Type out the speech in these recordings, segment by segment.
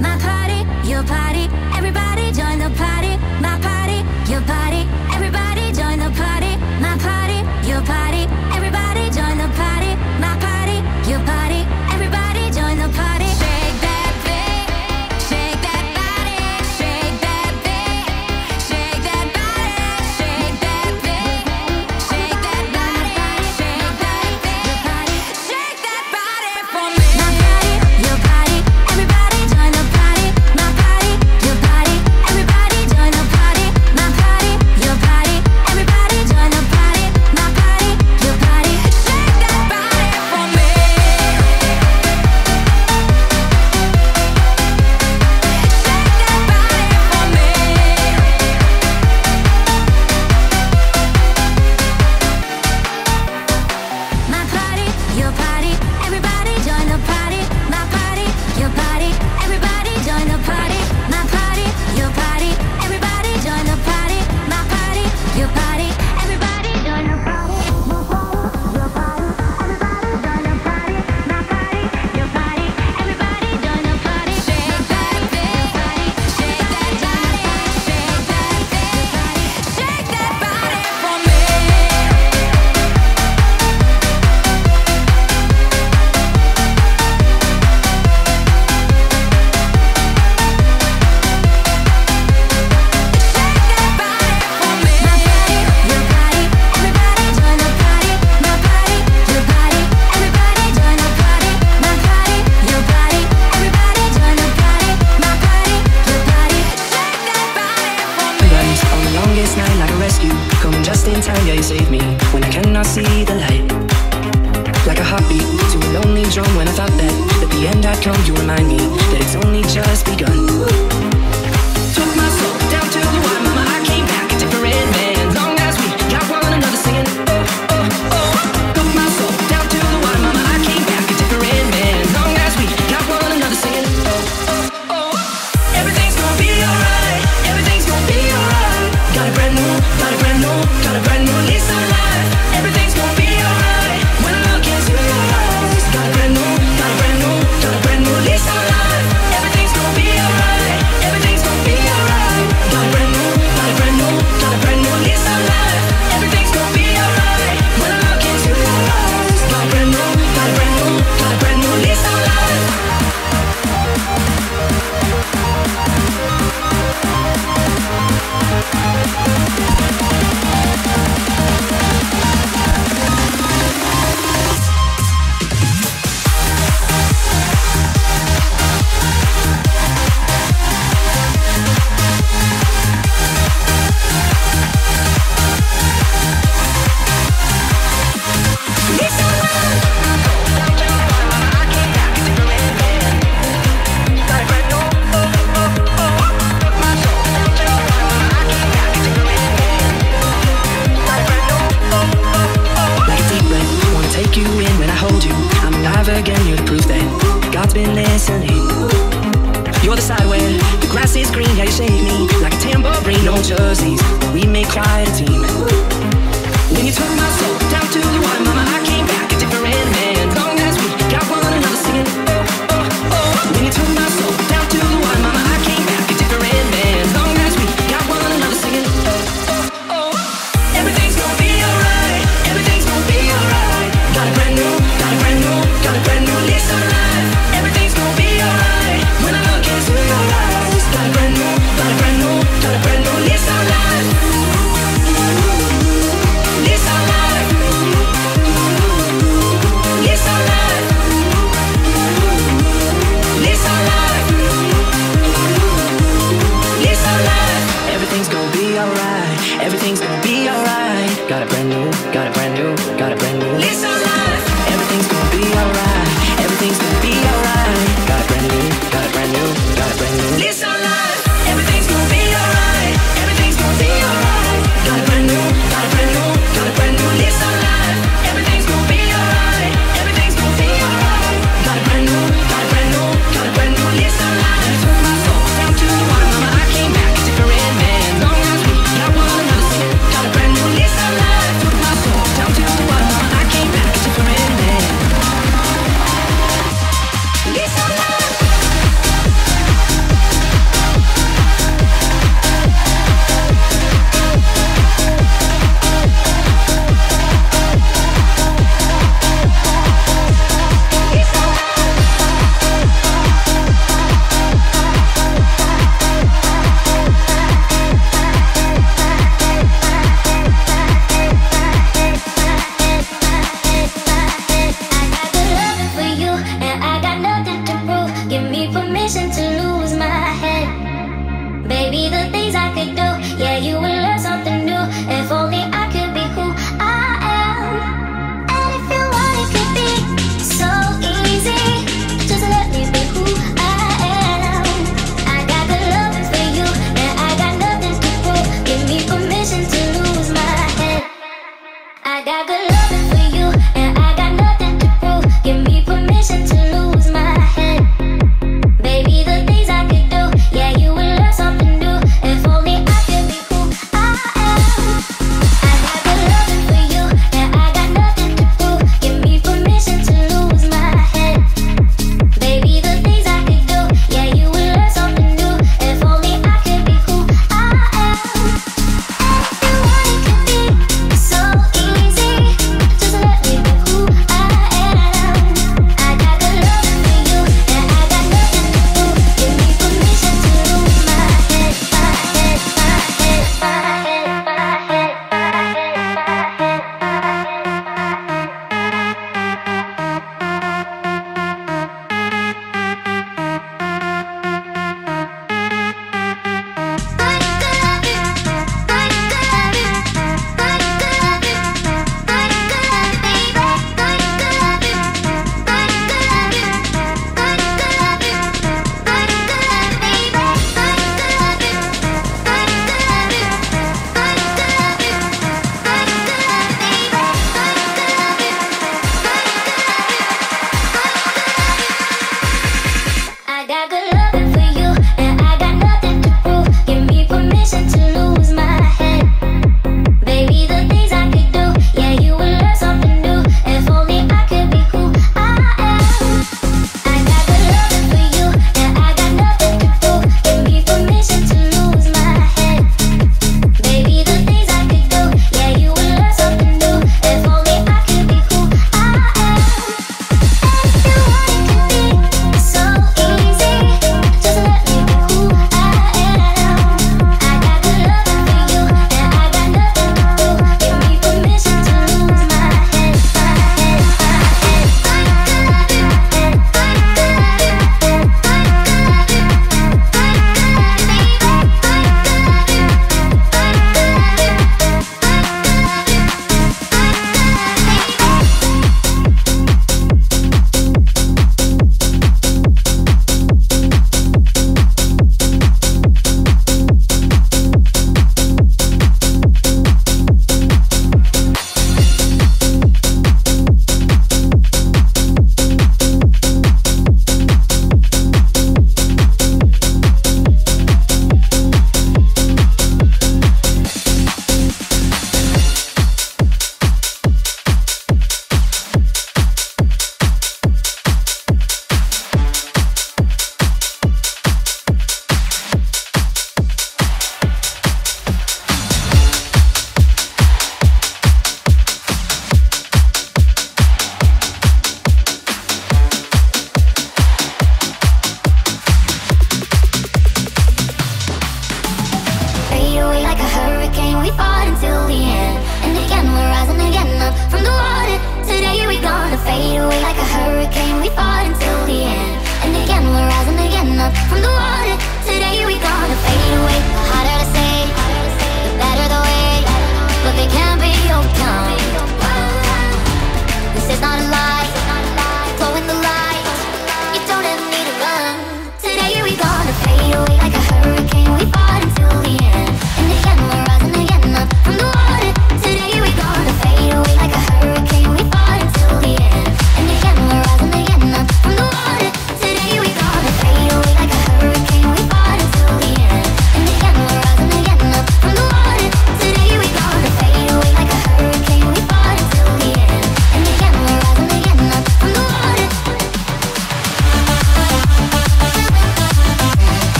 на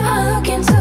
I'm looking to.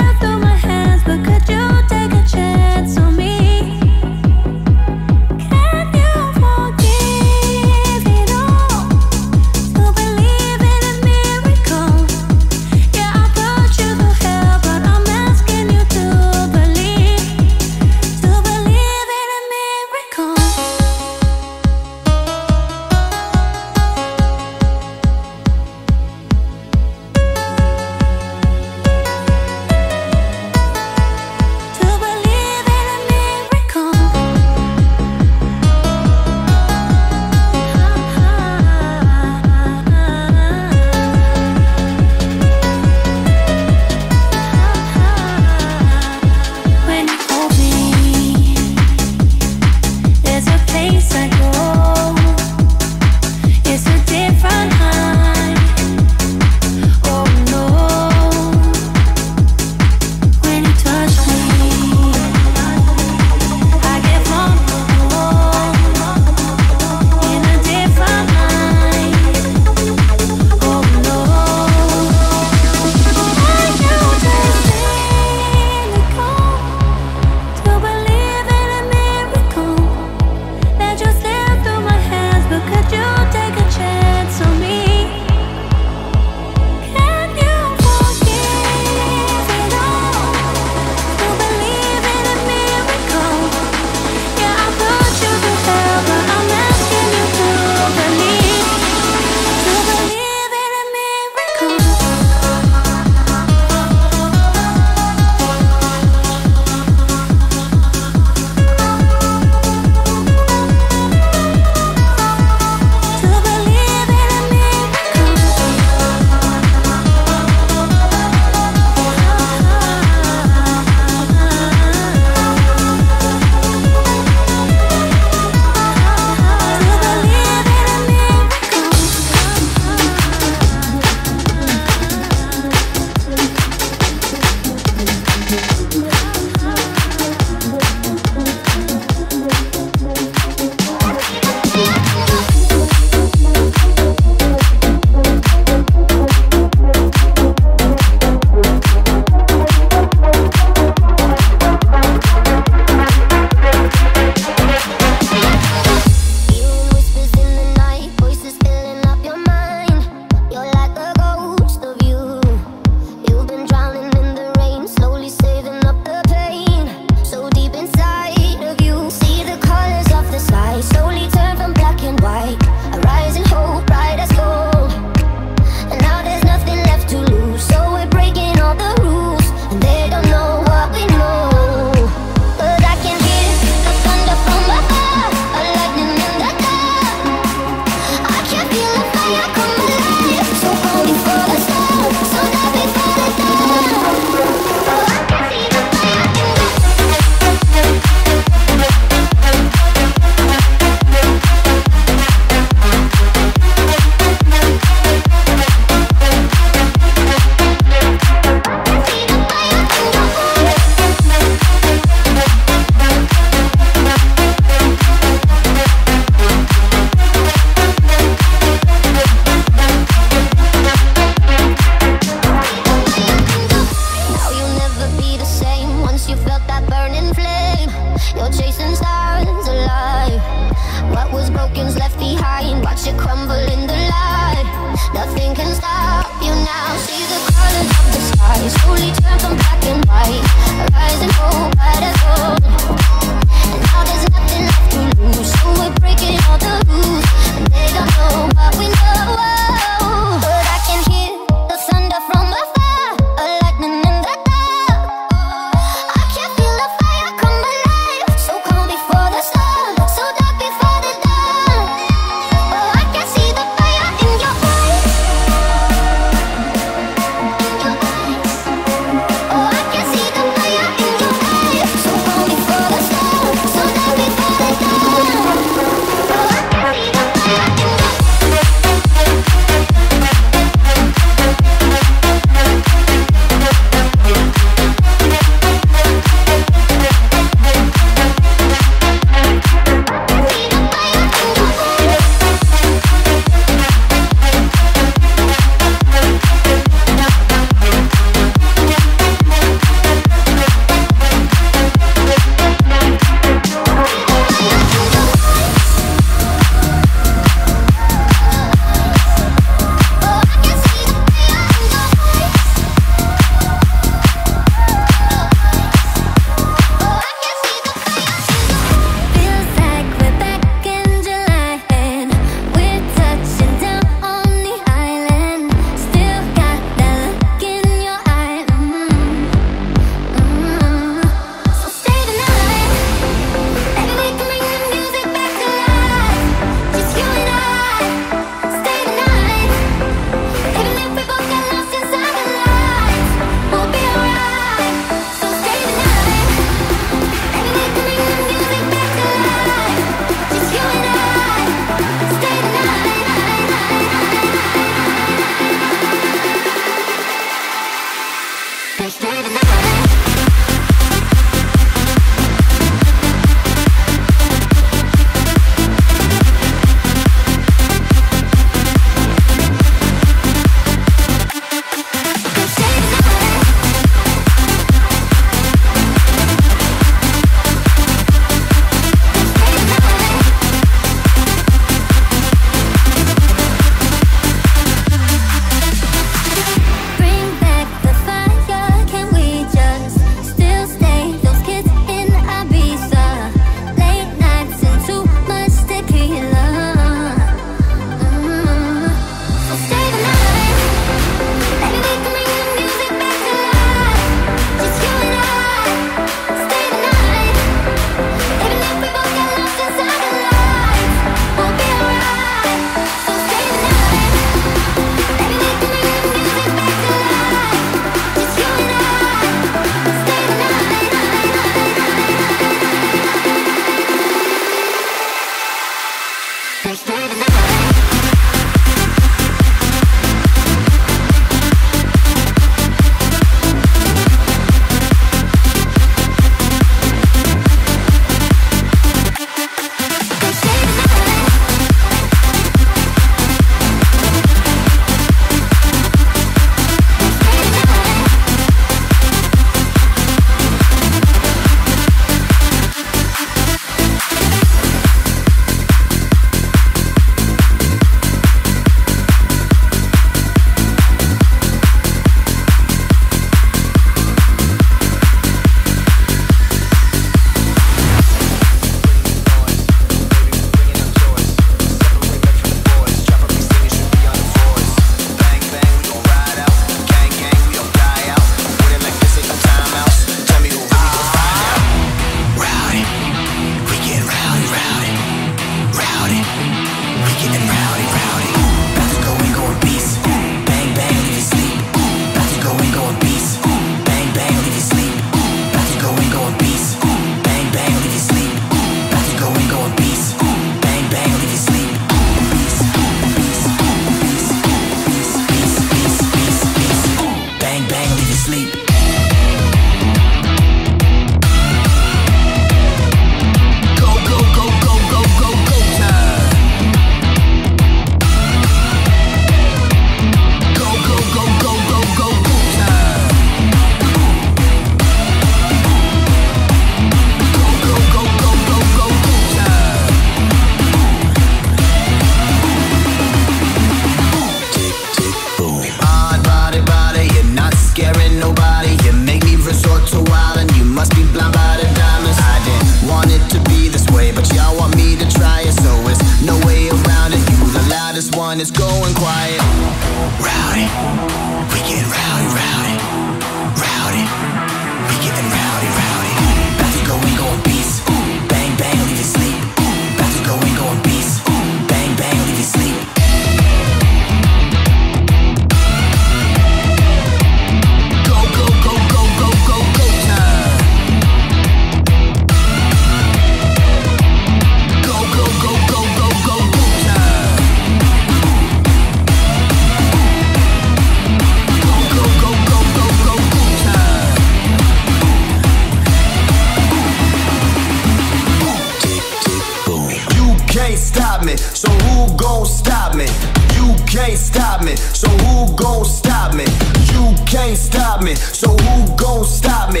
me. So who gon' stop me?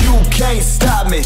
You can't stop me.